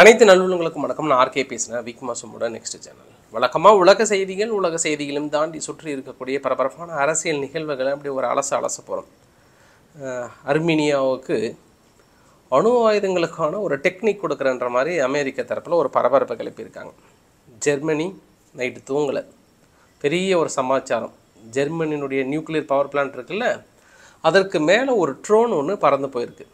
அனைத்து நல்லுள்ளங்களுக்கும் வணக்கம். நான் ஆர்கே பேசுகிறேன் விக் மாசமோட நெக்ஸ்ட் சேனல் வழக்கமாக உலக செய்திகள் உலக செய்திகளும் தாண்டி சுற்றி இருக்கக்கூடிய பரபரப்பான அரசியல் நிகழ்வுகளை அப்படி ஒரு அலச அலச போகிறோம் அர்மீனியாவுக்கு அணு ஆயுதங்களுக்கான ஒரு டெக்னிக் கொடுக்குறன்ற மாதிரி அமெரிக்க தரப்பில் ஒரு பரபரப்பை கிளப்பியிருக்காங்க. Germany night தூங்கலை. பெரிய ஒரு சமாச்சாரம். ஜெர்மனியினுடைய நியூக்ளியர் பவர் பிளான்ட் இருக்குல்ல அதற்கு மேலே ஒரு ட்ரோன் ஒன்று பறந்து போயிருக்கு.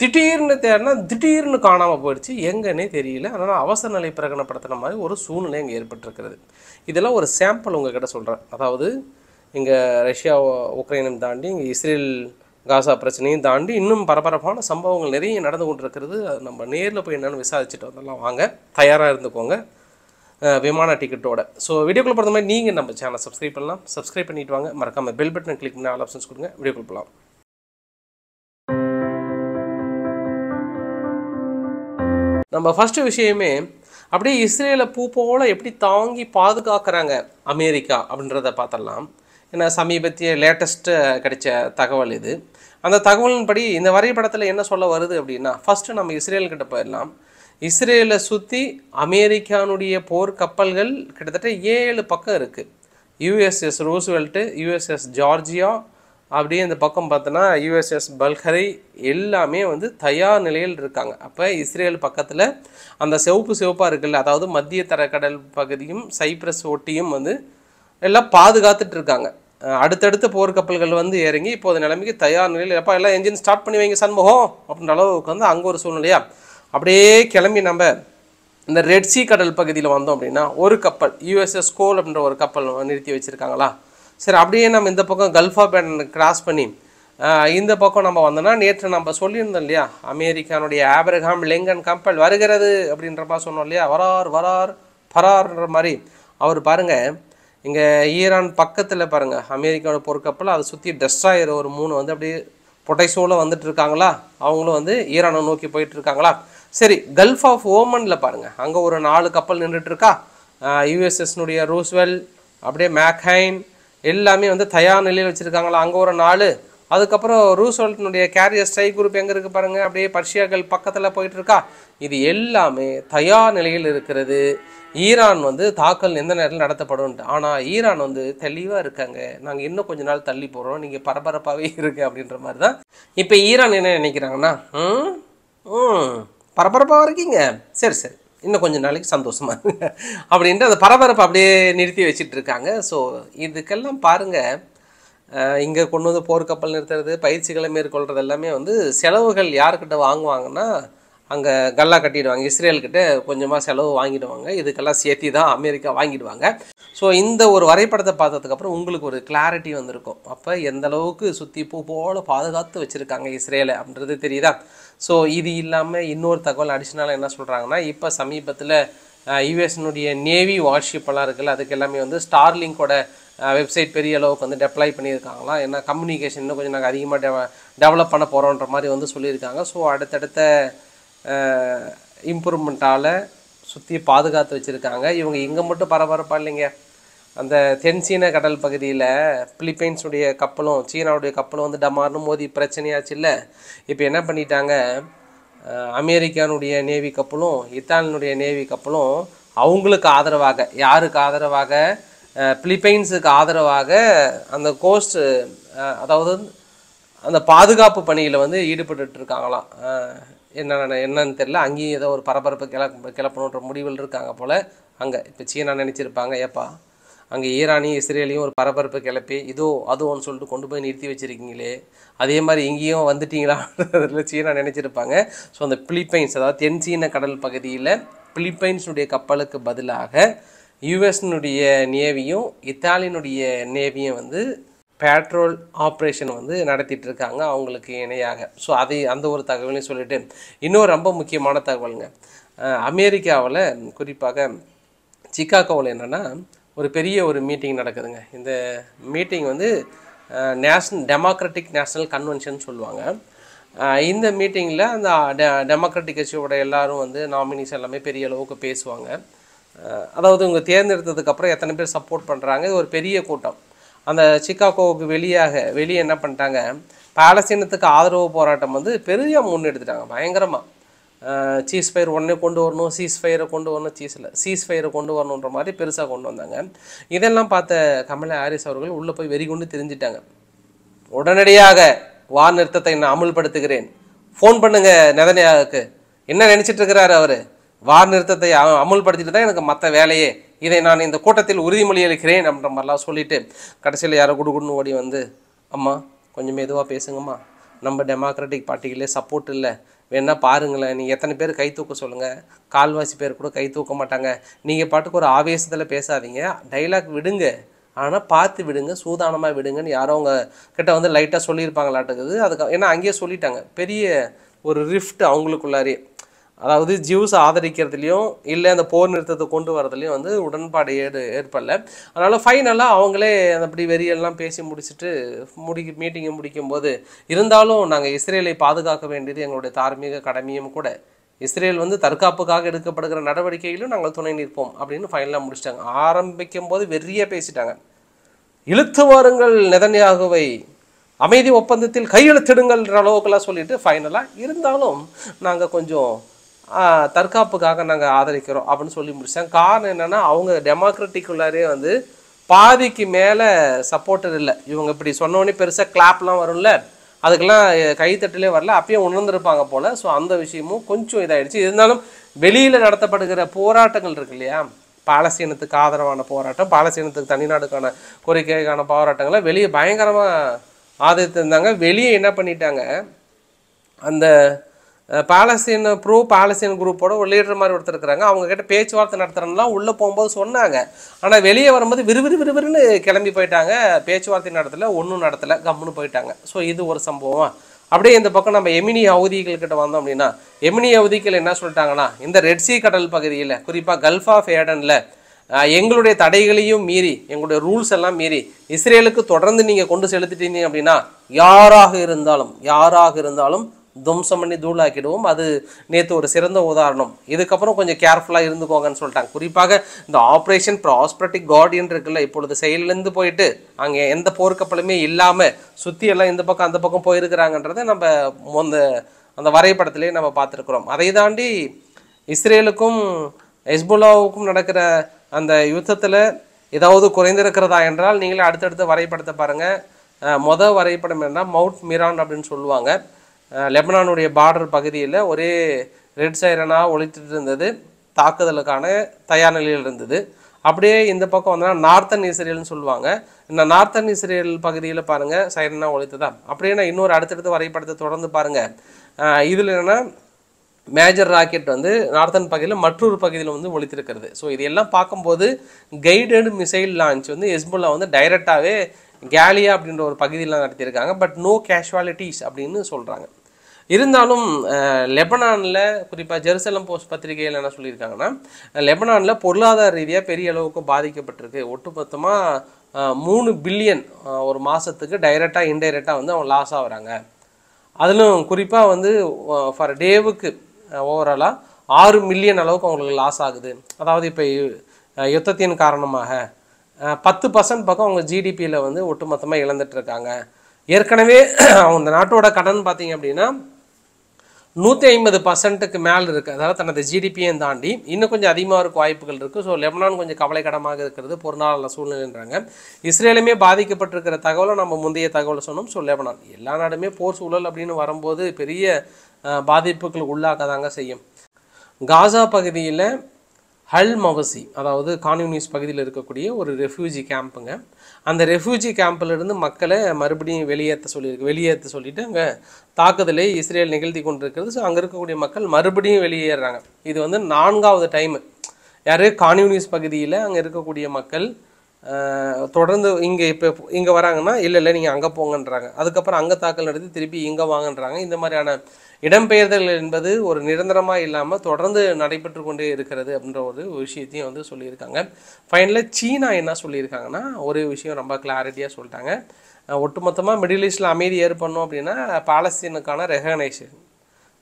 திடீர்னு தேடினா திடீர்னு காணாமல் போயிடுச்சு. எங்கன்னே தெரியல. அதனால் அவசர நிலை பிரகடனப்படுத்தின மாதிரி ஒரு சூழ்நிலை இங்கே ஏற்பட்டிருக்கிறது. இதெல்லாம் ஒரு சாம்பிள் உங்ககிட்ட சொல்கிறேன் அதாவது இங்கே ரஷ்யா உக்ரைனையும் தாண்டி இங்கே இஸ்ரேல் காசா பிரச்சனையும் தாண்டி இன்னும் பரபரப்பான சம்பவங்கள் நிறைய நடந்து கொண்டிருக்கிறது. அது நம்ம நேரில் போய் என்னென்னு விசாரிச்சுட்டு வந்தெல்லாம் வாங்க தயாராக இருந்துக்கோங்க. விமான டிக்கெட்டோட ஸோ வீடியோக்குள்ள பொறுத்த மாதிரி நீங்கள் நம்ம சேனல் சப்ஸ்கிரைப் பண்ணலாம். சப்ஸ்கிரைப் பண்ணிட்டு வாங்க. மறக்காமல் பெல் பட்டன் கிளிக் பண்ணி ஆல் ஆப்ஷன்ஸ் கொடுங்க. வீடியோக்குள்ள போகலாம் நம்ம ஃபஸ்ட்டு விஷயமே அப்படியே இஸ்ரேலை பூ போல எப்படி தாங்கி பாதுகாக்கிறாங்க அமெரிக்கா அப்படின்றத பார்த்துடலாம். ஏன்னா சமீபத்திய லேட்டஸ்ட்டு கிடைச்ச தகவல் இது. அந்த தகவலின்படி இந்த வரைபடத்தில் என்ன சொல்ல வருது அப்படின்னா ஃபஸ்ட்டு நம்ம இஸ்ரேல்கிட்ட போயிடலாம். இஸ்ரேலை சுற்றி அமெரிக்கானுடைய போர் கப்பல்கள் கிட்டத்தட்ட ஏழு பக்கம் இருக்குது யூஎஸ்எஸ் ரூஸ்வெல்ட்டு யூஎஸ்எஸ் ஜார்ஜியா அப்படியே இந்த பக்கம் பார்த்தோன்னா யூஎஸ்எஸ் பல்கரை எல்லாமே வந்து தயார் நிலையில் இருக்காங்க. அப்போ இஸ்ரேல் பக்கத்தில் அந்த சிவப்பு சிவப்பாக இருக்குல்ல அதாவது மத்திய தரக்கடல் பகுதியும் சைப்ரஸ் ஒட்டியும் வந்து எல்லாம் பாதுகாத்துட்டு இருக்காங்க. அடுத்தடுத்த போர்க்கப்பல்கள் வந்து இறங்கி இப்போது நிலைமைக்கு தயார் நிலையில் எப்போ எல்லாம் என்ஜின் ஸ்டார்ட் பண்ணி வைங்க சண்முகம் அப்படின்ற அளவுக்கு வந்து அங்கே ஒரு சூழ்நிலையா? அப்படியே கிளம்பி நம்ம இந்த ரெட் சி கடல் பகுதியில் வந்தோம் அப்படின்னா ஒரு கப்பல் யூஎஸ்எஸ் கோல் அப்படின்ற ஒரு கப்பல் நிறுத்தி வச்சுருக்காங்களா? சரி அப்படியே நம்ம இந்த பக்கம் கல்ஃபா பேண்ட் கிராஸ் பண்ணி இந்த பக்கம் நம்ம வந்தோம்னா நேற்று நம்ம சொல்லியிருந்தோம் இல்லையா? அமெரிக்கானுடைய ஆபிரகாம் லிங்கன் கம்பல் வருகிறது அப்படின்ற மாதிரி சொன்னோம் இல்லையா? வரார் வரார் பரார்ன்ற மாதிரி. அவர் பாருங்கள் இங்கே ஈரான் பக்கத்தில் பாருங்கள் அமெரிக்காவோட போர்க்கப்பல் அதை சுற்றி டெஸ்ட்ராயர் ஒரு மூணு வந்து அப்படியே பொட்டைசோவில் வந்துட்டு இருக்காங்களா? அவங்களும் வந்து ஈரானை நோக்கி போயிட்டு இருக்காங்களா? சரி கல்ஃப் ஆஃப் ஓமனில் பாருங்கள் அங்கே ஒரு நாலு கப்பல் நின்றுட்டு இருக்கா? யூஎஸ்எஸ்னுடைய ரூஸ்வெல் அப்படியே மேக்ஹைன் எல்லாமே வந்து தயார் நிலையில் வச்சுருக்காங்களா? அங்கே ஒரு நாலு. அதுக்கப்புறம் ரூசோல்ட்டினுடைய கேரியர் ஸ்ட்ரைக் குரூப் எங்கே இருக்குது பாருங்கள் அப்படியே பர்ஷியாக்கள் பக்கத்தில் போயிட்டுருக்கா? இது எல்லாமே தயார் நிலையில் இருக்கிறது. ஈரான் வந்து தாக்கல் எந்த நேரத்தில் நடத்தப்படும் ஆனால் ஈரான் வந்து தெளிவாக இருக்காங்க. நாங்கள் இன்னும் கொஞ்ச நாள் தள்ளி போகிறோம் நீங்கள் பரபரப்பாகவே இருக்கு அப்படின்ற மாதிரி தான் இப்போ ஈரான் என்ன நினைக்கிறாங்கன்னா ம்? ம்? பரபரப்பாக இருக்கீங்க? சரி சரி. இன்னும் கொஞ்ச நாளைக்கு சந்தோஷமா இருங்க. அப்படின்ட்டு அந்த பரபரப்பை அப்படியே நிறுத்தி வச்சுட்டு இருக்காங்க ஸோ இதுக்கெல்லாம் பாருங்கள் இங்கே கொண்டு வந்து போர்க்கப்பல் நிறுத்துறது பயிற்சிகளை மேற்கொள்கிறது எல்லாமே வந்து செலவுகள் யாருக்கிட்ட வாங்குவாங்கன்னா அங்கே கல்லா கட்டிடுவாங்க. இஸ்ரேல்கிட்ட கொஞ்சமாக செலவு வாங்கிடுவாங்க. இதுக்கெல்லாம் சேர்த்தி தான் அமெரிக்கா வாங்கிடுவாங்க. ஸோ இந்த ஒரு வரைபடத்தை பார்த்ததுக்கப்புறம் உங்களுக்கு ஒரு கிளாரிட்டி வந்திருக்கும். அப்போ எந்த அளவுக்கு சுற்றி பூ போல் பாதுகாத்து வச்சுருக்காங்க இஸ்ரேலை அப்படின்றது தெரியுதா? ஸோ இது இல்லாமல் இன்னொரு தகவல் அடிஷ்னலாக என்ன சொல்கிறாங்கன்னா இப்போ சமீபத்தில் யூஎஸ்னுடைய நேவி வார்ஷிப்பெல்லாம் இருக்குல்ல அதுக்கு எல்லாமே வந்து ஸ்டார்லிங்கோட வெப்சைட் பெரிய அளவுக்கு வந்து டெப்ளை பண்ணியிருக்காங்களாம் ஏன்னா கம்யூனிகேஷன் இன்னும் கொஞ்சம் நாங்கள் அதிகமாக டெவ டெவலப் பண்ண போகிறோன்ற மாதிரி வந்து சொல்லியிருக்காங்க. ஸோ அடுத்தடுத்த இம்ப்ரூவ்மெண்ட்டால் சுற்றி பாதுகாத்து வச்சுருக்காங்க. இவங்க இங்கே மட்டும் பரபரப்பா இல்லைங்க. அந்த தென்சீன கடல் பகுதியில் பிலிப்பைன்ஸுடைய கப்பலும் சீனாவுடைய கப்பலும் வந்து டமார்னு மோதி பிரச்சனையாச்சு இல்லை. இப்போ என்ன பண்ணிட்டாங்க? அமெரிக்கானுடைய நேவி கப்பலும் இத்தாலினுடைய நேவி கப்பலும் அவங்களுக்கு ஆதரவாக யாருக்கு ஆதரவாக? பிலிப்பைன்ஸுக்கு ஆதரவாக அந்த கோஸ்ட் அதாவது அந்த பாதுகாப்பு பணியில் வந்து ஈடுபட்டுட்டு இருக்காங்களாம். என்ன என்னன்னு தெரியல. அங்கேயும் ஏதோ ஒரு பரபரப்பு கிளப்ப கிளப்பணுன்ற முடிவில் இருக்காங்க போல். அங்கே இப்போ சீனா நினச்சிருப்பாங்க ஏப்பா? அங்கே ஈரானையும் இஸ்ரேலையும் ஒரு பரபரப்பு கிளப்பி இதோ அதுவோன்னு சொல்லிட்டு கொண்டு போய் நிறுத்தி வச்சுருக்கீங்களே. அதே மாதிரி இங்கேயும் வந்துட்டீங்களா? சீனா நினச்சிருப்பாங்க. ஸோ அந்த பிலிப்பைன்ஸ் அதாவது தென் சீன கடல் பகுதியில் பிலிப்பைன்ஸுடைய கப்பலுக்கு பதிலாக யுஎஸ்னுடைய நேவியும் இத்தாலியனுடைய நேவியும் வந்து பேட்ரோல் ஆப்ரேஷன் வந்து நடத்திட்டு இருக்காங்க அவங்களுக்கு இணையாக. ஸோ அதை அந்த ஒரு தகவலையும் சொல்லிட்டு இன்னொரு ரொம்ப முக்கியமான தகவலுங்க. அமெரிக்காவில் குறிப்பாக சிக்காகோவில் என்னென்னா ஒரு பெரிய ஒரு மீட்டிங் நடக்குதுங்க. இந்த மீட்டிங் வந்து நேஷ்னல் டெமோக்ராட்டிக் நேஷ்னல் கன்வென்ஷன் சொல்லுவாங்க. இந்த மீட்டிங்கில் அந்த டெ டெமோக்ராட்டிக் கட்சியோட எல்லாரும் வந்து நாமினிஸ் எல்லாமே பெரிய அளவுக்கு பேசுவாங்க. அதாவது இவங்க தேர்ந்தெடுத்ததுக்கப்புறம் எத்தனை பேர் சப்போர்ட் பண்ணுறாங்க இது ஒரு பெரிய கூட்டம். அந்த சிக்காகோவுக்கு வெளியாக வெளியே என்ன பண்ணிட்டாங்க பாலஸ்தீனத்துக்கு ஆதரவு போராட்டம் வந்து பெரிய முன்னெடுத்துட்டாங்க பயங்கரமாக சீஸ் ஃபயர் உடனே கொண்டு வரணும் சீஸ் ஃபயரை கொண்டு வரணும் சீஸில் சீஸ் ஃபயரை கொண்டு வரணுன்ற மாதிரி பெருசாக கொண்டு வந்தாங்க. இதெல்லாம் பார்த்த கமலா ஹாரிஸ் அவர்கள் உள்ளே போய் வெறி கொண்டு தெரிஞ்சிட்டாங்க. உடனடியாக வார் நிறுத்தத்தை நான் அமுல்படுத்துகிறேன். ஃபோன் பண்ணுங்க நெதன்யாவுக்கு. என்ன நினைச்சிட்டு இருக்கிறாரு அவரு? வார் நிறுத்தத்தை அமுல்படுத்திட்டு தான் எனக்கு மற்ற வேலையே. இதை நான் இந்த கூட்டத்தில் உறுதிமொழி அளிக்கிறேன் அப்படின்ற மாதிரிலாம் சொல்லிவிட்டு கடைசியில் யாரோ குடுகுடுன்னு ஓடி வந்து அம்மா கொஞ்சம் மெதுவாக பேசுங்கம்மா. நம்ம டெமோக்ராட்டிக் பார்ட்டிகளே சப்போர்ட் இல்லை. வேணா பாருங்களேன். நீங்கள் எத்தனை பேர் கை தூக்க சொல்லுங்கள் கால்வாசி பேர் கூட கை தூக்க மாட்டாங்க. நீங்கள் பாட்டுக்கு ஒரு ஆவேசத்தில் பேசாதீங்க. டைலாக் விடுங்க. ஆனால் பார்த்து விடுங்க. சூதானமாக விடுங்கன்னு யாரோ அவங்க கிட்ட வந்து லைட்டாக சொல்லியிருப்பாங்களாட்டுக்குது. அதுக்கு ஏன்னா அங்கேயே சொல்லிட்டாங்க. பெரிய ஒரு ரிஃப்ட் அவங்களுக்குள்ளாரே. அதாவது ஜியூஸ் ஆதரிக்கிறதுலையும் இல்லை அந்த போர் நிறுத்தத்தை கொண்டு வரதுலையும் வந்து உடன்பாடு ஏடு ஏற்படல. அதனால் ஃபைனலாக அவங்களே அப்படி வெறியெல்லாம் பேசி முடிச்சுட்டு முடி மீட்டிங்கை முடிக்கும்போது இருந்தாலும் நாங்கள் இஸ்ரேலை பாதுகாக்க வேண்டியது எங்களுடைய தார்மீக கடமையும் கூட. இஸ்ரேல் வந்து தற்காப்புக்காக எடுக்கப்படுகிற நடவடிக்கையிலும் நாங்கள் துணை நிற்போம் அப்படின்னு ஃபைனலாக முடிச்சிட்டாங்க. ஆரம்பிக்கும் போது வெறிய பேசிட்டாங்க. இழுத்து வாருங்கள் நெதன்யாகுவை. அமைதி ஒப்பந்தத்தில் கையெழுத்திடுங்கள்ன்ற அளவுக்குலாம் சொல்லிட்டு ஃபைனலாக இருந்தாலும் நாங்கள் கொஞ்சம் தற்காப்புக்காக நாங்கள் ஆதரிக்கிறோம் அப்படின்னு சொல்லி முடிச்சாங்க. காரணம் என்னென்னா அவங்க டெமோக்ராட்டிக்குள்ளாரே வந்து பாதிக்கு மேலே சப்போர்ட்டர் இல்லை. இவங்க இப்படி சொன்னோடனே பெருசாக கிளாப்லாம் வரும்ல. அதுக்கெல்லாம் கைத்தட்டிலே வரல. அப்பயும் உணர்ந்துருப்பாங்க போல். ஸோ அந்த விஷயமும் கொஞ்சம் இதாகிடுச்சு இருந்தாலும் வெளியில் நடத்தப்படுகிற போராட்டங்கள் இருக்கு இல்லையா? பாலஸ்தீனத்துக்கு ஆதரவான போராட்டம் பாலஸ்தீனத்துக்கு தனிநாடுக்கான கோரிக்கைக்கான போராட்டங்களை வெளியே பயங்கரமாக ஆதரித்திருந்தாங்க. வெளியே என்ன பண்ணிட்டாங்க? அந்த பாலஸ்தீன் ப்ரூ பாலஸ்தீன் குரூப்போட ஒரு லீடர் மாதிரி ஒருத்தர் இருக்கிறாங்க. அவங்க கிட்ட பேச்சுவார்த்தை நடத்துறதுலாம் உள்ளே போகும்போது சொன்னாங்க. ஆனால் வெளியே வரும்போது விறுவிறு விறுவிறுன்னு கிளம்பி போயிட்டாங்க. பேச்சுவார்த்தை நடத்தலை ஒன்றும் நடத்தலை கம்முன்னு போயிட்டாங்க. ஸோ இது ஒரு சம்பவம்? அப்படியே இந்த பக்கம் நம்ம எமினி அவதிகள் கிட்ட வந்தோம் அப்படின்னா எமினி அவதிகள் என்ன சொல்லிட்டாங்கன்னா இந்த ரெட் கடல் பகுதியில் குறிப்பாக கல்ஃப் ஆஃப் ஏடனில் எங்களுடைய தடைகளையும் மீறி எங்களுடைய ரூல்ஸ் எல்லாம் மீறி இஸ்ரேலுக்கு தொடர்ந்து நீங்கள் கொண்டு செலுத்திட்டீங்க அப்படின்னா யாராக இருந்தாலும் யாராக இருந்தாலும் துவம்சம் பண்ணி தூளாக்கிடுவோம். அது நேற்று ஒரு சிறந்த உதாரணம். இதுக்கப்புறம் கொஞ்சம் கேர்ஃபுல்லாக இருந்துக்கோங்கன்னு சொல்லிட்டாங்க. குறிப்பாக இந்த ஆப்ரேஷன் ப்ராஸ்பரட்டிக் கார்டியன் இருக்குல்ல இப்பொழுது செயலிலேருந்து போயிட்டு அங்கே எந்த போர்க்கப்பலுமே இல்லாமல் சுற்றி எல்லாம் இந்த பக்கம் அந்த பக்கம் போயிருக்கிறாங்கன்றதை நம்ம அந்த அந்த வரைபடத்திலே நம்ம பார்த்துருக்குறோம். அதை தாண்டி இஸ்ரேலுக்கும் ஹெஸ்புல்லாவுக்கும் நடக்கிற அந்த யுத்தத்தில் ஏதாவது குறைந்திருக்கிறதா என்றால் நீங்களே அடுத்தடுத்த வரைபடத்தை பாருங்கள் மொதல் வரைபடம் என்ன? மவுண்ட் மிரான் அப்படின்னு சொல்லுவாங்க. லெபனானுடைய பார்டர் பகுதியில் ஒரே ரெட் சைரனாக ஒழித்துட்டு இருந்தது. தாக்குதலுக்கான தயார் நிலையில் இருந்தது. அப்படியே இந்த பக்கம் வந்தோம்னா நார்த்தன் இஸ்ரேல்னு சொல்லுவாங்க. இந்த நார்த்தன் இஸ்ரேல் பகுதியில் பாருங்கள் சைரனா ஒழித்துதான் அப்படியே நான் இன்னொரு அடுத்தடுத்து வரைபடத்தை தொடர்ந்து பாருங்கள் இதில் என்னென்னா மேஜர் ராக்கெட் வந்து நார்த்தன் பகுதியில் மற்றொரு பகுதியில் வந்து ஒழித்திருக்கிறது ஸோ இதையெல்லாம் பார்க்கும்போது கைடட் மிசைல் லான்ச் வந்து எஸ்புல்லா வந்து டைரெக்டாகவே கேலியா அப்படின்ற ஒரு பகுதியில் நடத்தியிருக்காங்க. பட் நோ கேஷுவாலிட்டிஸ் அப்படின்னு சொல்கிறாங்க இருந்தாலும் லெபனானில் குறிப்பாக ஜெருசலம் போஸ்ட் பத்திரிகையில் என்ன சொல்லியிருக்காங்கன்னா லெபனானில் பொருளாதார ரீதியாக பெரிய அளவுக்கு பாதிக்கப்பட்டிருக்கு. ஒட்டுமொத்தமாக மூணு பில்லியன் ஒரு மாதத்துக்கு டைரெக்டாக இன்டைரக்டாக வந்து அவங்க லாஸ் ஆகுறாங்க. அதிலும் குறிப்பாக வந்து ஃபார் டேவுக்கு ஓவராலாக ஆறு மில்லியன் அளவுக்கு அவங்களுக்கு லாஸ் ஆகுது. அதாவது இப்போ யுத்தத்தின் காரணமாக பத்து பர்சன்ட் பக்கம் அவங்க ஜிடிபியில் வந்து ஒட்டுமொத்தமாக இழந்துட்டு இருக்காங்க. ஏற்கனவே அவங்க நாட்டோட கடன் பார்த்தீங்க அப்படின்னா நூற்றி ஐம்பது பர்சன்ட்டுக்கு மேலே இருக்குது அதாவது தனது ஜிடிபியும் தாண்டி இன்னும் கொஞ்சம் அதிகமாக இருக்க வாய்ப்புகள் இருக்குது ஸோ லெபனான் கொஞ்சம் கவலைக்கடமாக இருக்கிறது. பொருளாதார சூழ்நிலைன்றாங்க. இஸ்ரேலுமே பாதிக்கப்பட்டிருக்கிற தகவலை நம்ம முந்தைய தகவலை சொன்னோம். ஸோ லெபனான் எல்லா நாடுமே போர் சூழல் அப்படின்னு வரும்போது பெரிய அஹ், பாதிப்புகள் உள்ளாக்கதாங்க செய்யும். காசா பகுதியில் ஹல் மவசி அதாவது கான்யூனிஸ் பகுதியில் இருக்கக்கூடிய ஒரு ரெஃப்யூஜி கேம்புங்க அந்த ரெஃப்யூஜி இருந்து மக்களை மறுபடியும் வெளியேற்ற சொல்லியிருக்கு வெளியேற்ற சொல்லிட்டு அங்கே தாக்குதலை இஸ்ரேல் நிகழ்த்தி கொண்டிருக்கிறது. ஸோ அங்கே இருக்கக்கூடிய மக்கள் மறுபடியும் வெளியேறுறாங்க இது வந்து நான்காவது டைமு யார்? கான்யூனிஸ் பகுதியில் அங்கே இருக்கக்கூடிய மக்கள் தொடர்ந்து இங்கே இப்போ இங்கே வராங்கன்னா இல்லை இல்லை நீங்கள் அங்கே போங்கன்றாங்க. அதுக்கப்புறம் அங்கே தாக்கல் நடத்தி திருப்பி இங்கே வாங்கன்றாங்க. இந்த மாதிரியான இடம்பெயர்தல் என்பது ஒரு நிரந்தரமாக இல்லாமல் தொடர்ந்து நடைபெற்று கொண்டே இருக்கிறது அப்படின்ற ஒரு விஷயத்தையும் வந்து சொல்லியிருக்காங்க. ஃபைனலாக சீனா என்ன சொல்லியிருக்காங்கன்னா ஒரே விஷயம் ரொம்ப கிளாரிட்டியாக சொல்லிட்டாங்க. ஒட்டுமொத்தமாக மிடில் ஈஸ்டில் அமைதி ஏற்படணும் அப்படின்னா பாலஸ்தீனுக்கான ரெகனைசேஷன்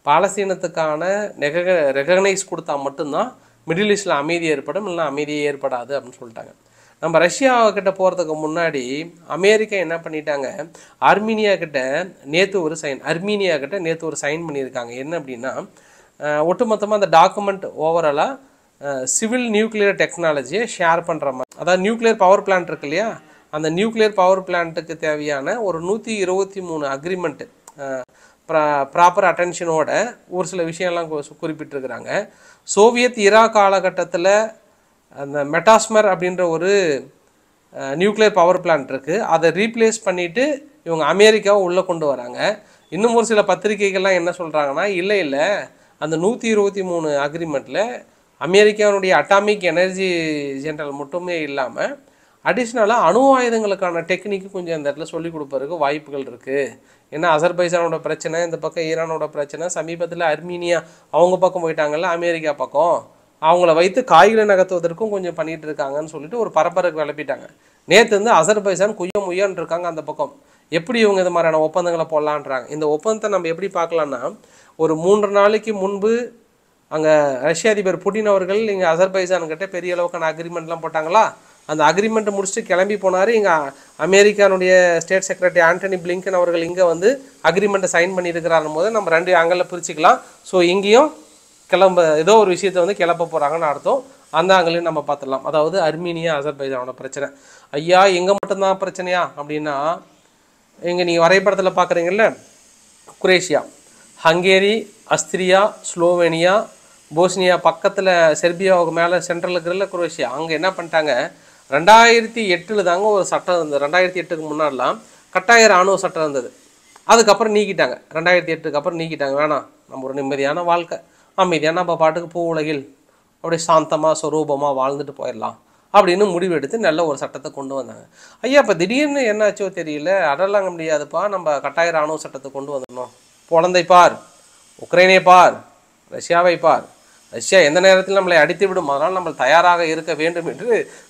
பாலஸ்தீனத்துக்கான ரெக ரெகனைஸ் கொடுத்தா மட்டும்தான் மிடில் ஈஸ்டில் அமைதி ஏற்படும் இல்லைன்னா அமைதியே ஏற்படாது அப்படின்னு சொல்லிட்டாங்க. நம்ம ரஷ்யா கிட்ட போகிறதுக்கு முன்னாடி அமெரிக்கா என்ன பண்ணிட்டாங்க? அர்மீனியா கிட்ட நேற்று ஒரு சைன் அர்மீனியா கிட்ட நேற்று ஒரு சைன் பண்ணியிருக்காங்க. என்ன அப்படின்னா ஒட்டுமொத்தமாக அந்த டாக்குமெண்ட் ஓவராலாக சிவில் நியூக்ளியர் டெக்னாலஜியை ஷேர் பண்ணுற மாதிரி அதாவது நியூக்ளியர் பவர் பிளான்ட் இருக்கு இல்லையா? அந்த நியூக்ளியர் பவர் பிளான்ட்டுக்கு தேவையான ஒரு நூற்றி இருபத்தி மூணு அக்ரிமெண்ட்டு ப்ராப்பர் அட்டென்ஷனோட ஒரு சில விஷயம்லாம் கு- குறிப்பிட்டிருக்கிறாங்க. சோவியத் இரா காலகட்டத்தில் அந்த மெட்டாஸ்மர் அப்படின்ற ஒரு நியூக்ளியர் பவர் பிளான்ட் இருக்குது அதை ரீப்ளேஸ் பண்ணிவிட்டு இவங்க அமெரிக்காவை உள்ளே கொண்டு வராங்க. இன்னும் ஒரு சில பத்திரிகைகள்லாம் என்ன சொல்கிறாங்கன்னா இல்லை இல்லை. அந்த நூற்றி இருபத்தி மூணு அக்ரிமெண்ட்டில் அமெரிக்காவுடைய அட்டாமிக் எனர்ஜி ஜென்ரல் மட்டுமே இல்லாமல் அடிஷ்னலாக அணு ஆயுதங்களுக்கான டெக்னிக்கு கொஞ்சம் இந்த இடத்துல சொல்லிக் கொடுப்பதற்கு வாய்ப்புகள் இருக்குது ஏன்னா அசர்பைசானோட பிரச்சனை இந்த பக்கம் ஈரானோட பிரச்சனை சமீபத்தில் அர்மீனியா அவங்க பக்கம் போயிட்டாங்கல்ல அமெரிக்கா பக்கம். அவங்கள வைத்து காய்களை நகர்த்துவதற்கும் கொஞ்சம் பண்ணிட்டு இருக்காங்கன்னு சொல்லிட்டு ஒரு பரபரப்பு கிளப்பிட்டாங்க நேற்று வந்து அசர்பைசான் குய்ய முய்யான்னு இருக்காங்க அந்த பக்கம். எப்படி இவங்க இது மாதிரியான ஒப்பந்தங்களை போடலான்றாங்க. இந்த ஒப்பந்தத்தை நம்ம எப்படி பார்க்கலான்னா ஒரு மூன்று நாளைக்கு முன்பு அங்கே ரஷ்ய அதிபர் புட்டின் அவர்கள் இங்கே அசர்பைஜான் பெரிய அளவுக்கான அக்ரிமெண்ட்லாம் போட்டாங்களா? அந்த அக்ரிமெண்ட்டை முடிச்சுட்டு கிளம்பி போனார். இங்கே அமெரிக்கானுடைய ஸ்டேட் செக்ரட்டரி ஆண்டனி பிளிங்கன் அவர்கள் இங்கே வந்து அக்ரிமெண்ட்டை சைன் பண்ணியிருக்கிறாரும் போது நம்ம ரெண்டு ஆங்கிளில் பிரிச்சுக்கலாம். ஸோ இங்கேயும் கிளம்ப ஏதோ ஒரு விஷயத்தை வந்து கிளப்ப போகிறாங்கன்னு அர்த்தம். அந்த ஆங்கிலையும் நம்ம பார்த்துடலாம். அதாவது அர்மீனியா அசர்பைஜானோட பிரச்சனை. ஐயா எங்கே மட்டும்தான் பிரச்சனையா? அப்படின்னா இங்கே நீங்கள் வரைபடத்தில் பார்க்குறீங்கல்ல Croatia. Hungary Austria Slovenia Bosnia பக்கத்தில் செர்பியாவுக்கு மேலே சென்ட்ரல் இருக்கிறல குரோஷியா. அங்கே என்ன பண்ணிட்டாங்க? ரெண்டாயிரத்தி எட்டில் தாங்க ஒரு சட்டம் இருந்தது. ரெண்டாயிரத்தி எட்டுக்கு முன்னாடிலாம் கட்டாய ராணுவ சட்டம் இருந்தது. அதுக்கப்புறம் நீக்கிட்டாங்க. ரெண்டாயிரத்தி எட்டுக்கு அப்புறம் நீக்கிட்டாங்க. வேணாம் நம்ம ஒரு நிம்மதியான வாழ்க்கை. அமைதியாக நம்ம பாட்டுக்கு பூ உலகில். அப்படியே சாந்தமாக சொரூபமாக வாழ்ந்துட்டு போயிடலாம். அப்படின்னு முடிவெடுத்து நல்ல ஒரு சட்டத்தை கொண்டு வந்தாங்க. ஐயா இப்போ திடீர்னு என்னாச்சோ தெரியல. அடலாங்க முடியாதுப்பா. நம்ம கட்டாய ராணுவ சட்டத்தை கொண்டு வந்துடணும். குழந்தை பார். உக்ரைனை பார். ரஷ்யாவை பார். ரஷ்யா எந்த நேரத்தில் நம்மளை அடித்து விடும்? அதனால் நம்ம தயாராக இருக்க வேண்டும் என்று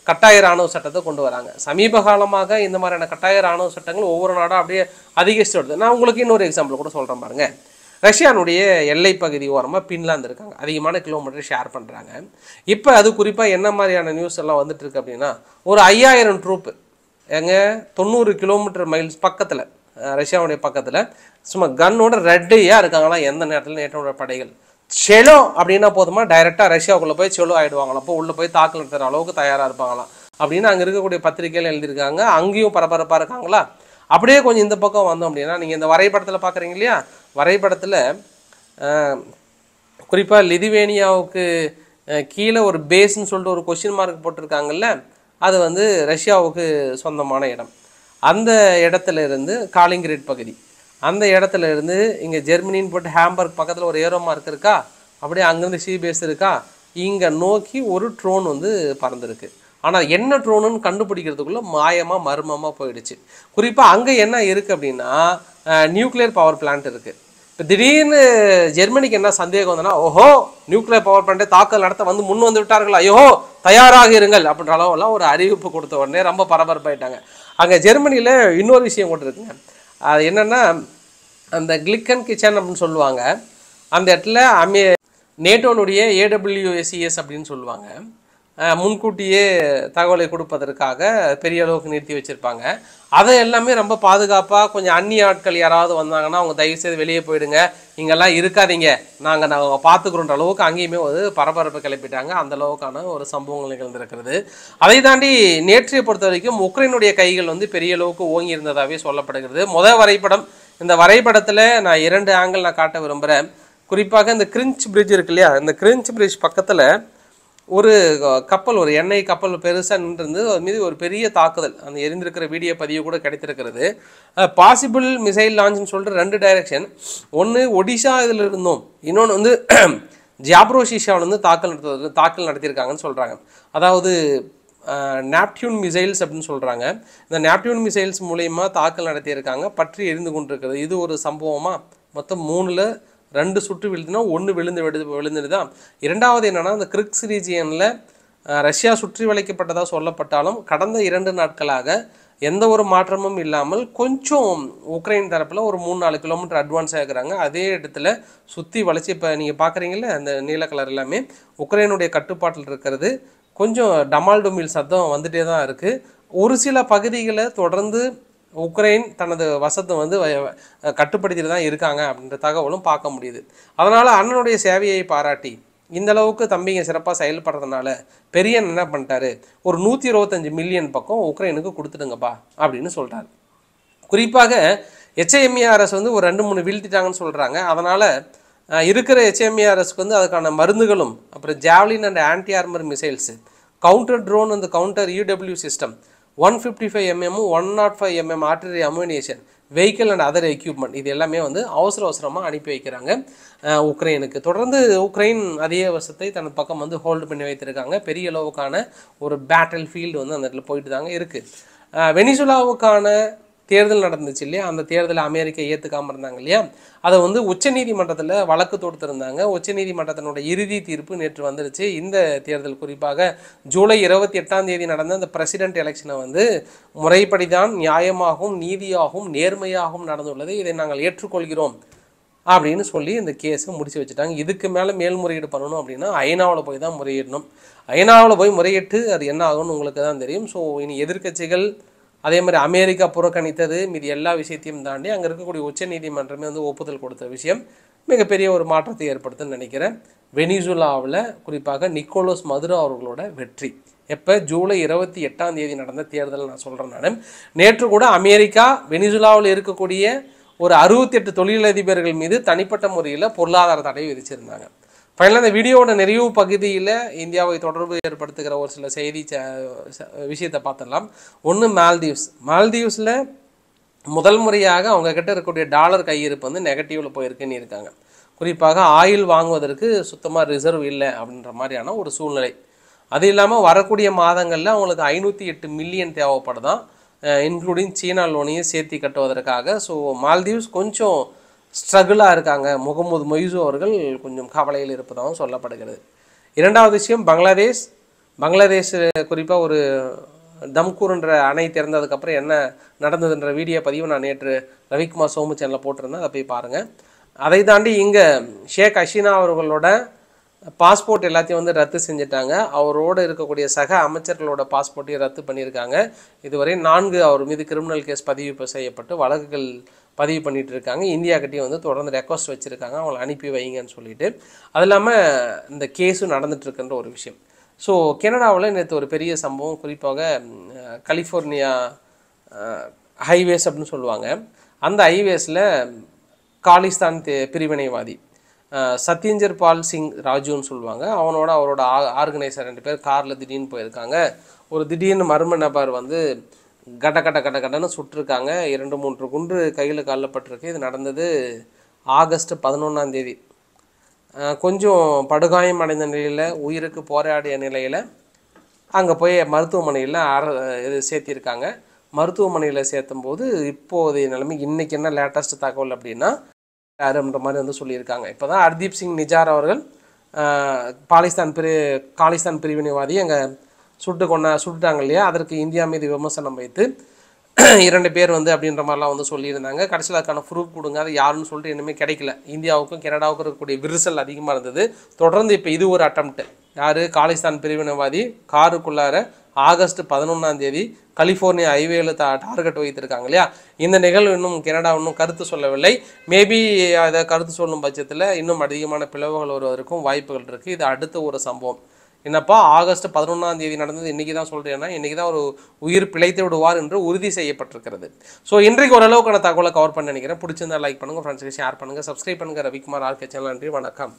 கட்டாய ராணுவ சட்டத்தை கொண்டு வராங்க. சமீப காலமாக இந்த மாதிரியான கட்டாய ராணுவ சட்டங்கள் ஒவ்வொரு நாடும் அப்படியே அதிகரிச்சு வருது. நான் உங்களுக்கு இன்னொரு எக்ஸாம்பிள் கூட சொல்கிறேன் பாருங்கள் ரஷ்யானுடைய எல்லை பகுதி ஓரமாக பின்லாந்து இருக்காங்க. அதிகமான கிலோமீட்டர் ஷேர் பண்ணுறாங்க இப்போ அது குறிப்பாக என்ன மாதிரியான நியூஸ் எல்லாம் வந்துட்டுருக்கு அப்படின்னா ஒரு ஐயாயிரம் ட்ரூப்பு எங்க தொண்ணூறு கிலோமீட்டர் மைல்ஸ் பக்கத்தில் ரஷ்யாவுடைய பக்கத்தில் சும்மா கன்னோட ரெட்டையாக இருக்காங்களாம் எந்த நேரத்தில் நேட்டோட படைகள். செலோ அப்படின்னா போதுமா? டைரெக்டாக ரஷ்யாவுக்குள்ளே போய் செலோ ஆகிடுவாங்களாம் அப்போ உள்ளே போய் தாக்கல் நடத்துகிற அளவுக்கு தயாராக இருப்பாங்களாம். அப்படின்னு அங்கே இருக்கக்கூடிய பத்திரிகையில் எழுதியிருக்காங்க. அங்கேயும் பரபரப்பாக இருக்காங்களா? அப்படியே கொஞ்சம் இந்த பக்கம் வந்தோம் அப்படின்னா நீங்கள் இந்த வரைபடத்தில் பார்க்குறீங்க இல்லையா? வரைபடத்தில் குறிப்பாக லிதுவேனியாவுக்கு கீழே ஒரு பேஸ்ன்னு சொல்லிட்டு ஒரு கொஷின் மார்க் போட்டிருக்காங்கல்ல அது வந்து ரஷ்யாவுக்கு சொந்தமான இடம். அந்த இடத்துல இருந்து காலிங்கிரேட் பகுதி. அந்த இடத்துல இருந்து இங்கே ஜெர்மனின்னு போட்டு ஹேம்பர்க் பக்கத்தில் ஒரு ஏரோ மார்க் இருக்கா? அப்படியே அங்கேருந்து சி பேஸ் இருக்கா? இங்கே நோக்கி ஒரு ட்ரோன் வந்து பறந்துருக்கு. ஆனால் என்ன ட்ரோனுன்னு கண்டுபிடிக்கிறதுக்குள்ளே மாயமாக மர்மமாக போயிடுச்சு. குறிப்பாக அங்கே என்ன இருக்குது அப்படின்னா நியூக்ளியர் பவர் பிளான்ட் இருக்குது இப்போ திடீர்னு ஜெர்மனிக்கு என்ன சந்தேகம் வந்தனா ஓஹோ நியூக்ளியர் பவர் பிளான்ட்டை தாக்கல் நடத்த வந்து முன் வந்து விட்டார்கள்? ஐயோ தயாராக இருங்கள் அப்படின்ற அளவெல்லாம் ஒரு அறிவிப்பு கொடுத்த உடனே ரொம்ப பரபரப்பாயிட்டாங்க. அங்கே ஜெர்மனியில் இன்னொரு விஷயம் கூட இருக்குங்க. அது என்னென்னா அந்த கிளிக்கன் கிச்சன் அப்படின்னு சொல்லுவாங்க. அந்த இடத்துல அமே நேட்டோனுடைய ஏடபிள்யூஎஸ்சிஎஸ் அப்படின்னு சொல்லுவாங்க. முன்கூட்டியே தகவலை கொடுப்பதற்காக பெரிய அளவுக்கு நிறுத்தி வச்சுருப்பாங்க. அதை எல்லாமே ரொம்ப பாதுகாப்பாக கொஞ்சம் அந்நிய ஆட்கள் யாராவது வந்தாங்கன்னா அவங்க தயவு செய்து வெளியே போயிடுங்க. இங்கெல்லாம் இருக்காதீங்க. நாங்கள் நாங்கள் பார்த்துக்கிறோன்ற அளவுக்கு அங்கேயுமே ஒரு பரபரப்பு கிளப்பிட்டாங்க. அந்த அளவுக்கான ஒரு சம்பவங்கள் நிகழ்ந்திருக்கிறது. அதை தாண்டி நேற்றைய பொறுத்த வரைக்கும் உக்ரைனுடைய கைகள் வந்து பெரிய அளவுக்கு ஓங்கி இருந்ததாகவே சொல்லப்படுகிறது. முதல் வரைபடம் இந்த வரைபடத்தில் நான் இரண்டு ஆங்கிள் நான் காட்ட விரும்புகிறேன் குறிப்பாக இந்த கிரிஞ்ச் பிரிட்ஜ் இருக்கு இல்லையா? இந்த கிரிஞ்ச் பிரிட்ஜ் பக்கத்தில் ஒரு கப்பல் ஒரு எண்ணெய் கப்பல் பெருசாக நின்றிருந்து அது மீது ஒரு பெரிய தாக்குதல். அந்த எரிந்திருக்கிற வீடியோ பதிவு கூட கிடைத்திருக்கிறது. பாசிபிள் மிசைல் லான்ச்னு சொல்லிட்டு ரெண்டு டைரக்ஷன் ஒன்று ஒடிஷா இதில் இருந்தோம். இன்னொன்று வந்து ஜாப்ரோஷிஷாவில் வந்து தாக்கல் நடத்துவது தாக்கல் நடத்தியிருக்காங்கன்னு சொல்கிறாங்க அதாவது நாப்டியூன் மிசைல்ஸ் அப்படின்னு சொல்கிறாங்க இந்த நாப்டியூன் மிசைல்ஸ் மூலயமா தாக்கல் நடத்தியிருக்காங்க. பற்றி எரிந்து கொண்டிருக்கிறது. இது ஒரு சம்பவமாக மொத்தம் மூணில் ரெண்டு சுற்று விழுதுனா ஒன்று விழுந்து விழுது விழுந்துடுதான் இரண்டாவது என்னன்னா இந்த கிரிக்ஸ் ரீஜியனில் ரஷ்யா சுற்றி வளைக்கப்பட்டதாக சொல்லப்பட்டாலும் கடந்த இரண்டு நாட்களாக எந்த ஒரு மாற்றமும் இல்லாமல் கொஞ்சம் உக்ரைன் தரப்பில் ஒரு மூணு நாலு கிலோமீட்டர் அட்வான்ஸ் ஆகிறாங்க அதே இடத்துல சுற்றி வளைச்சி இப்போ நீங்கள் பார்க்குறீங்கல்ல அந்த நீல கலர் எல்லாமே உக்ரைனுடைய கட்டுப்பாட்டில் இருக்கிறது. கொஞ்சம் டமால் டொமில் சத்தம் வந்துட்டே தான் இருக்குது ஒரு சில பகுதிகளை தொடர்ந்து உக்ரைன் தனது வசத்தை வந்து கட்டுப்படுத்திட்டு தான் இருக்காங்க அப்படின்ற தகவலும் பார்க்க முடியுது. அதனால் அண்ணனுடைய சேவையை பாராட்டி இந்த அளவுக்கு தம்பிங்க சிறப்பாக செயல்படுறதுனால பெரியன் என்ன பண்ணிட்டாரு? ஒரு நூற்றி இருபத்தஞ்சு மில்லியன் பக்கம் உக்ரைனுக்கு கொடுத்துடுங்கப்பா அப்படின்னு சொல்கிறாரு குறிப்பாக எச்ஐஎம்இஆர்எஸ் வந்து ஒரு ரெண்டு மூணு வீழ்த்திட்டாங்கன்னு சொல்கிறாங்க அதனால் இருக்கிற எச்ஐஎம்இஆர்எஸ்க்கு வந்து அதுக்கான மருந்துகளும் அப்புறம் javelin and anti armour missiles counter drone அந்த counter UW system one fifty five mm one nought five mm artillery ammunition vehicle and other equipment இது எல்லாமே வந்து அவசர அவசரமாக அனுப்பி வைக்கிறாங்க. உக்ரைனுக்கு. தொடர்ந்து உக்ரைன் அதே வருஷத்தை தனது பக்கம் வந்து ஹோல்டு பண்ணி வைத்திருக்காங்க. பெரிய அளவுக்கான ஒரு பேட்டில் ஃபீல்டு வந்து அந்த இடத்துல போயிட்டு தாங்க இருக்குது வெனிசுலாவுக்கான தேர்தல் நடந்துச்சு இல்லையா? அந்த தேர்தலை அமெரிக்கா ஏற்றுக்காமல் இருந்தாங்க இல்லையா? அதை வந்து உச்சநீதிமன்றத்தில் வழக்கு தொடுத்திருந்தாங்க. உச்சநீதிமன்றத்தினோட இறுதி தீர்ப்பு நேற்று வந்துருச்சு. இந்த தேர்தல் குறிப்பாக ஜூலை இருபத்தி எட்டாம் தேதி நடந்த அந்த பிரசிடென்ட் எலெக்ஷனை வந்து முறைப்படி தான் நியாயமாகவும் நீதியாகவும் நேர்மையாகவும் நடந்துள்ளது இதை நாங்கள் ஏற்றுக்கொள்கிறோம் அப்படின்னு சொல்லி இந்த கேஸை முடிச்சு வச்சுட்டாங்க. இதுக்கு மேலே மேல்முறையீடு பண்ணணும் அப்படின்னா ஐநாவில் போய் தான் முறையிடணும். ஐநாவில் போய் முறையிட்டு அது என்ன ஆகும்னு உங்களுக்கு தான் தெரியும். ஸோ இனி எதிர்க்கட்சிகள் அதே மாதிரி அமெரிக்கா புறக்கணித்தது மீதி எல்லா விஷயத்தையும் தாண்டி அங்கே இருக்கக்கூடிய உச்ச நீதிமன்றமே வந்து ஒப்புதல் கொடுத்த விஷயம் மிகப்பெரிய ஒரு மாற்றத்தை ஏற்படுத்துன்னு நினைக்கிறேன். வெனிசுலாவில் குறிப்பாக நிக்கோலஸ் மதுரா அவர்களோட வெற்றி. எப்போ? ஜூலை இருபத்தி எட்டாம் தேதி நடந்த தேர்தல் நான் சொல்கிறேன் நான். நேற்று கூட அமெரிக்கா வெனிசுலாவில் இருக்கக்கூடிய ஒரு அறுபத்தி எட்டு தொழிலதிபர்கள் மீது தனிப்பட்ட முறையில் பொருளாதார தடை விதிச்சிருந்தாங்க. ஃபைனலாக இந்த வீடியோவோட நிறைவு பகுதியில் இந்தியாவை தொடர்பு ஏற்படுத்துகிற ஒரு சில செய்தி ச- விஷயத்தை பார்த்துடலாம். ஒன்று மால்தீவ்ஸ் மால்தீவ்ஸில் முதல் முறையாக அவங்கக்கிட்ட இருக்கக்கூடிய டாலர் கையிருப்பு வந்து நெகட்டிவில் போயிருக்குன்னு இருக்காங்க. குறிப்பாக ஆயில் வாங்குவதற்கு சுத்தமாக ரிசர்வ் இல்லை அப்படின்ற மாதிரியான ஒரு சூழ்நிலை. அது இல்லாமல் வரக்கூடிய மாதங்களில் அவங்களுக்கு ஐநூற்றி எட்டு மில்லியன் தேவைப்படுதான். இன்க்ளூடிங் சீனா லோனையும் சேர்த்து கட்டுவதற்காக. ஸோ மால்தீவ்ஸ் கொஞ்சம் ஸ்ட்ரகிளாக இருக்காங்க. முகமது மொய்சு அவர்கள் கொஞ்சம் கவலையில் இருப்பதாகவும் சொல்லப்படுகிறது. இரண்டாவது விஷயம் பங்களாதேஷ். பங்களாதேஷ் குறிப்பாக ஒரு தம்கூர்ன்ற அணை திறந்ததுக்கப்புறம் என்ன நடந்ததுன்ற வீடியோ பதிவு நான் நேற்று ரவிக்குமார் சோமு சேனலில் போட்டிருந்தேன். அதை போய் பாருங்கள் அதை தாண்டி இங்கே ஷேக் ஹசீனா அவர்களோட பாஸ்போர்ட் எல்லாத்தையும் வந்து ரத்து செஞ்சுட்டாங்க. அவரோடு இருக்கக்கூடிய சக அமைச்சர்களோட பாஸ்போர்ட்டையும் ரத்து பண்ணியிருக்காங்க. இதுவரை நான்கு அவர் மீது கிரிமினல் கேஸ் பதிவு செய்யப்பட்டு வழக்குகள் பதிவு பண்ணிட்டு இருக்காங்க இந்தியா கிட்டேயும் வந்து தொடர்ந்து ரெக்வஸ்ட் வச்சுருக்காங்க. அவங்களை அனுப்பி வைங்கன்னு சொல்லிட்டு. அது இல்லாமல் இந்த கேஸும் நடந்துகிட்ருக்குன்ற ஒரு விஷயம். ஸோ கனடாவில் நேற்று ஒரு பெரிய சம்பவம். குறிப்பாக கலிஃபோர்னியா ஹைவேஸ் அப்படின்னு சொல்லுவாங்க. அந்த ஹைவேஸில் காலிஸ்தான் தே- பிரிவினைவாதி சத்யஞ்சர் சத்யேந்தர் பால் சிங் ராஜுன்னு சொல்லுவாங்க. அவனோட அவரோட ஆர்கனைசர் ரெண்டு பேர் காரில் திடீர்னு போயிருக்காங்க. ஒரு திடீர்னு மர்ம நபர் வந்து கட கட கட கடன்னு சுட்டிருக்காங்க. இரண்டு மூன்று குன்று கையில் காலப்பட்டிருக்கு இது நடந்தது ஆகஸ்ட் பதினொன்றாம் தேதி. கொஞ்சம் படுகாயம் அடைந்த நிலையில் உயிருக்கு போராடிய நிலையில் அங்கே போய் மருத்துவமனையில் அற இது சேர்த்திருக்காங்க. மருத்துவமனையில் சேர்த்தும்போது இப்போதைய நிலைமை இன்னைக்கு என்ன லேட்டஸ்ட் தகவல் அப்படின்னா யாருன்ற மாதிரி வந்து சொல்லியிருக்காங்க. இப்போ தான் ஹர்தீப் சிங் நிஜார் அவர்கள் பாலிஸ்தான் பாகிஸ்தான் பிரி காலிஸ்தான் பிரிவினைவாதி அங்கே சுட்டு கொண்டா சுட்டுட்டாங்க இல்லையா? அதற்கு இந்தியா மீது விமர்சனம் வைத்து இரண்டு பேர் வந்து அப்படின்ற மாதிரிலாம் வந்து சொல்லியிருந்தாங்க. கடைசியில் அதுக்கான ப்ரூஃப் கொடுங்க அது யாருன்னு சொல்லிட்டு இன்னுமே கிடைக்கல. இந்தியாவுக்கும் கனடாவுக்கும் இருக்கக்கூடிய விரிசல் அதிகமாக இருந்தது. தொடர்ந்து இப்போ இது ஒரு அட்டம்ப்ட் யார்? காலிஸ்தான் பிரிவினவாதி காருக்குள்ளார ஆகஸ்ட் பதினொன்றாம் தேதி கலிஃபோர்னியா ஹைவேல டா டார்கெட் வைத்திருக்காங்க இல்லையா? இந்த நிகழ்வு இன்னும் கனடா இன்னும் கருத்து சொல்லவில்லை. மேபி அதை கருத்து சொல்லும் பட்சத்தில் இன்னும் அதிகமான பிளவுகள் வருவதற்கும் வாய்ப்புகள் இருக்குது இது அடுத்த ஒரு சம்பவம். என்னப்பா ஆகஸ்ட் பதினொன்றாம் தேதி நடந்தது இன்னைக்கு தான் சொல்கிறேன்னா இன்றைக்கி தான் ஒரு உயிர் பிழைத்து விடுவார் என்று உறுதி செய்யப்பட்டிருக்கிறது. ஸோ இன்றைக்கு ஓரளவுக்கான தகவலை கவர் பண்ண நினைக்கிறேன். பிடிச்சிருந்தா லைக் பண்ணுங்கள் ஃப்ரெண்ட்ஸுக்கு ஷேர் பண்ணுங்கள் சப்ஸ்கிரைப் பண்ணுங்கள் ரவிக்குமார் ஆர்கே சேனல் நன்றி வணக்கம்.